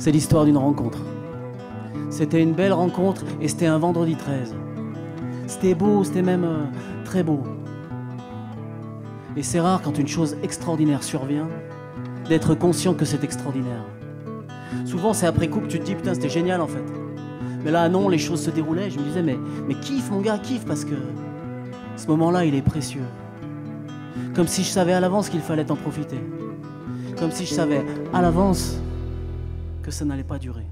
C'est l'histoire d'une rencontre. C'était une belle rencontre et c'était un vendredi 13. C'était beau, c'était même euh, très beau. Et c'est rare quand une chose extraordinaire survient d'être conscient que c'est extraordinaire. Souvent c'est après coup que tu te dis putain c'était génial en fait. Mais là non, les choses se déroulaient, je me disais mais, mais kiffe mon gars, kiffe parce que ce moment-là il est précieux. Comme si je savais à l'avance qu'il fallait en profiter. Comme si je savais à l'avance que ça n'allait pas durer.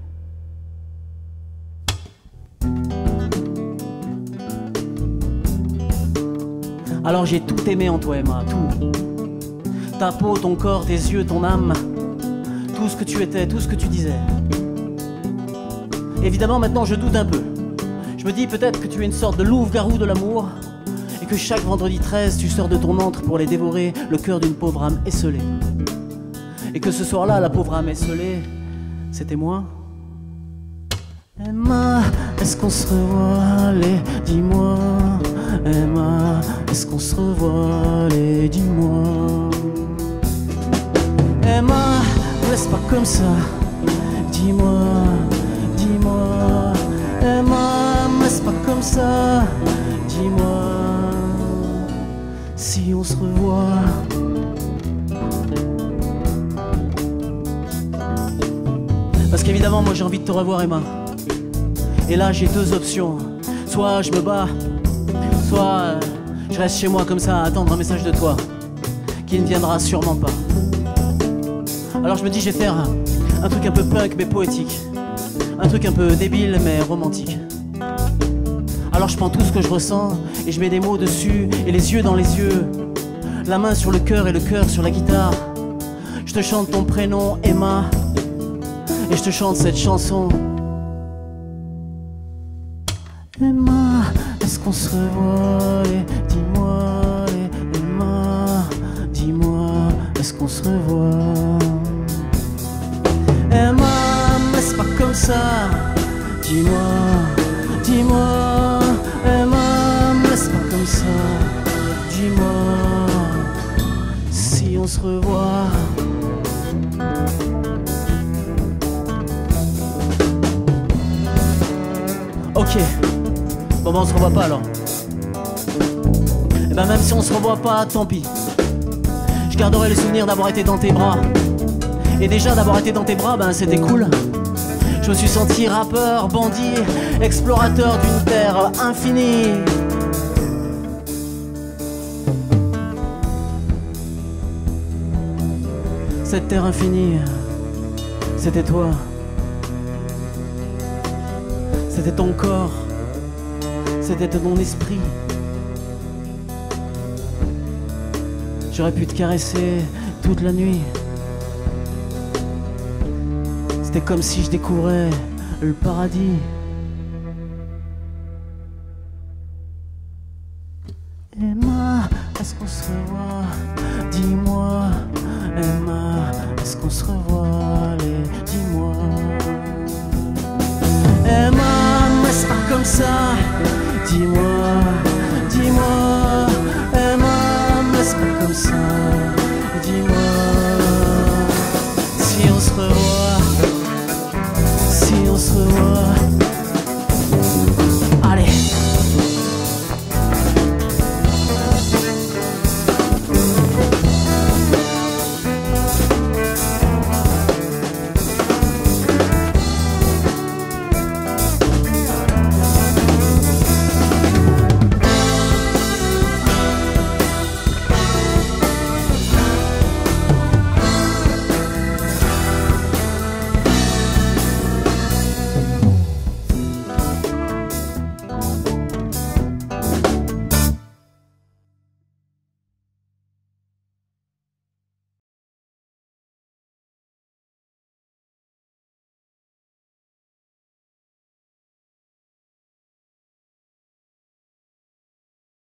Alors j'ai tout aimé en toi, Emma, tout. Ta peau, ton corps, tes yeux, ton âme, tout ce que tu étais, tout ce que tu disais. Évidemment, maintenant, je doute un peu. Je me dis peut-être que tu es une sorte de louve-garou de l'amour et que chaque vendredi 13, tu sors de ton antre pour aller dévorer le cœur d'une pauvre âme esselée. Et que ce soir-là, la pauvre âme esselée, c'était moi. Emma, est-ce qu'on se revoit? Allez, dis-moi. Emma, est-ce qu'on se revoit? Allez, dis-moi. Emma, pas comme ça. Dis-moi, dis-moi. Emma, laisse pas comme ça. Dis-moi. Si on se revoit. Parce qu'évidemment, moi j'ai envie de te revoir, Emma. Et là, j'ai deux options. Soit je me bats, soit je reste chez moi comme ça à attendre un message de toi, qui ne viendra sûrement pas. Alors je me dis, je vais faire un, truc un peu punk mais poétique. Un truc un peu débile mais romantique. Alors je prends tout ce que je ressens et je mets des mots dessus et les yeux dans les yeux. La main sur le cœur et le cœur sur la guitare. Je te chante ton prénom, Emma. Et je te chante cette chanson. Emma, est-ce qu'on se revoit Dis-moi, Emma, dis-moi, est-ce qu'on se revoit? Dis-moi, dis-moi, Emma, mais c'est pas comme ça? Dis-moi, si on se revoit. Ok. Bon ben on se revoit pas alors. Et ben même si on se revoit pas, tant pis. Je garderai le souvenir d'avoir été dans tes bras. Et déjà d'avoir été dans tes bras, ben c'était cool. Je me suis senti rappeur, bandit, explorateur d'une terre infinie. Cette terre infinie, c'était toi. C'était ton corps, c'était ton esprit. J'aurais pu te caresser toute la nuit. C'était comme si je découvrais le paradis. Emma, est-ce qu'on se revoit? Dis-moi, Emma, est-ce qu'on se revoit? Allez, dis-moi. Emma.